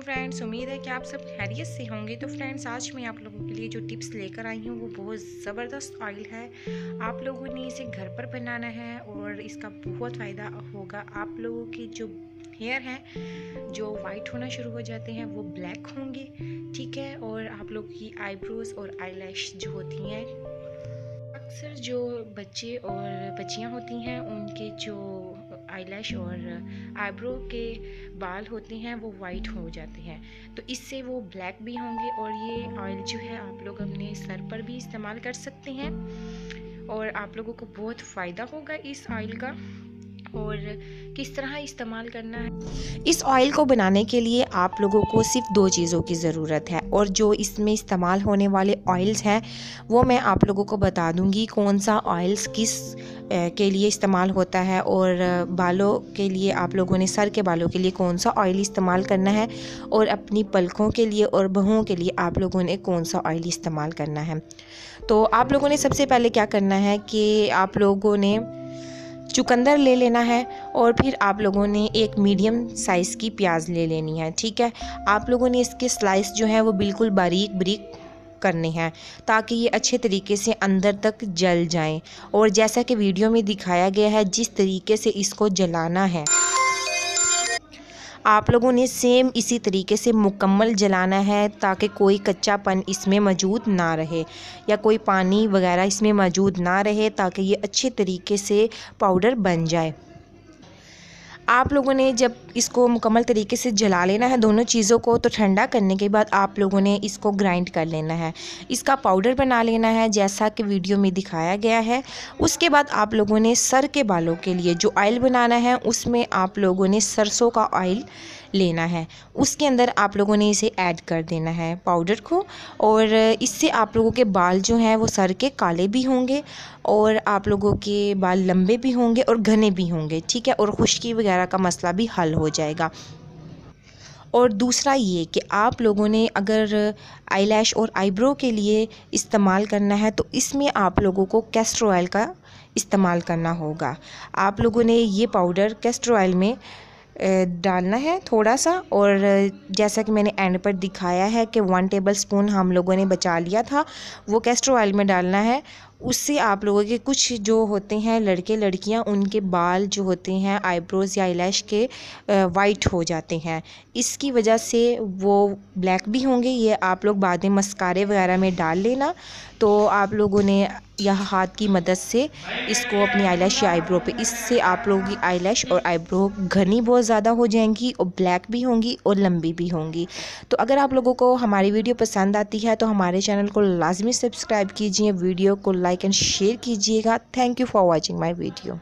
Friends उम्मीद है कि आप सब खैरियत से होंगे। तो फ्रेंड्स आज मैं आप लोगों के लिए जो टिप्स लेकर आई हूँ, वो बहुत ज़बरदस्त ऑयल है। आप लोगों ने इसे घर पर बनाना है और इसका बहुत फ़ायदा होगा। आप लोगों की जो हेयर हैं, जो वाइट होना शुरू हो जाते हैं, वो ब्लैक होंगे, ठीक है? और आप लोग की आईब्रोज और आई जो होती हैं, अक्सर जो बच्चे और बच्चियाँ होती हैं, उनके जो आईलैश और आईब्रो के बाल होते हैं, वो वाइट हो जाते हैं। तो इससे वो ब्लैक भी होंगे और ये ऑयल जो है, आप लोग अपने सर पर भी इस्तेमाल कर सकते हैं। और आप लोगों को बहुत फ़ायदा होगा इस ऑयल का। और किस तरह इस्तेमाल करना है। इस ऑयल को बनाने के लिए आप लोगों को सिर्फ़ दो चीज़ों की ज़रूरत है और जो इसमें इस्तेमाल होने वाले ऑयल्स हैं, वो मैं आप लोगों को बता दूँगी कौन सा ऑयल्स किस के लिए इस्तेमाल होता है और बालों के लिए, आप लोगों ने सर के बालों के लिए कौन सा ऑयल इस्तेमाल करना है और अपनी पलकों के लिए और बहुओं के लिए आप लोगों ने कौन सा ऑयल इस्तेमाल करना है। तो आप लोगों ने सबसे पहले क्या करना है कि आप लोगों ने चुकंदर ले लेना है और फिर आप लोगों ने एक मीडियम साइज़ की प्याज ले लेनी है, ठीक है? आप लोगों ने इसके स्लाइस जो है वो बिल्कुल बारीक बारीक करने हैं ताकि ये अच्छे तरीके से अंदर तक जल जाएँ। और जैसा कि वीडियो में दिखाया गया है, जिस तरीके से इसको जलाना है आप लोगों ने सेम इसी तरीके से मुकम्मल जलाना है ताकि कोई कच्चापन इसमें मौजूद ना रहे या कोई पानी वगैरह इसमें मौजूद ना रहे ताकि ये अच्छे तरीके से पाउडर बन जाए। आप लोगों ने जब इसको मुकम्मल तरीके से जला लेना है दोनों चीज़ों को तो ठंडा करने के बाद आप लोगों ने इसको ग्राइंड कर लेना है। इसका पाउडर बना लेना है, जैसा कि वीडियो में दिखाया गया है। उसके बाद आप लोगों ने सर के बालों के लिए जो ऑयल बनाना है, उसमें आप लोगों ने सरसों का ऑयल लेना है। उसके अंदर आप लोगों ने इसे ऐड कर देना है पाउडर को और इससे आप लोगों के बाल जो हैं वो सर के काले भी होंगे और आप लोगों के बाल लंबे भी होंगे और घने भी होंगे, ठीक है? और खुश्की वगैरह का मसला भी हल हो जाएगा। और दूसरा ये कि आप लोगों ने अगर आईलैश और आईब्रो के लिए इस्तेमाल करना है तो इसमें आप लोगों को कैस्ट्रो ऑयल का इस्तेमाल करना होगा। आप लोगों ने ये पाउडर कैस्ट्रो ऑयल में डालना है थोड़ा सा और जैसा कि मैंने एंड पर दिखाया है कि वन टेबल स्पून हम लोगों ने बचा लिया था, वो कैस्ट्रो ऑयल में डालना है उससे आप लोगों के कुछ जो होते हैं लड़के लड़कियाँ, उनके बाल जो होते हैं आईब्रोज़ या आईलैश के वाइट हो जाते हैं। इसकी वजह से वो ब्लैक भी होंगे, ये आप लोग बाद में मस्कारे वगैरह में डाल लेना। तो आप लोगों ने यह हाथ की मदद से इसको अपनी आईलैश या आईब्रो पे, इससे आप लोगों की आईलैश और आईब्रो घनी बहुत ज़्यादा हो जाएँगी और ब्लैक भी होंगी और लंबी भी होंगी। तो अगर आप लोगों को हमारी वीडियो पसंद आती है तो हमारे चैनल को लाजमी सब्सक्राइब कीजिए, वीडियो को लाइक एंड शेयर कीजिएगा. Thank you for watching my video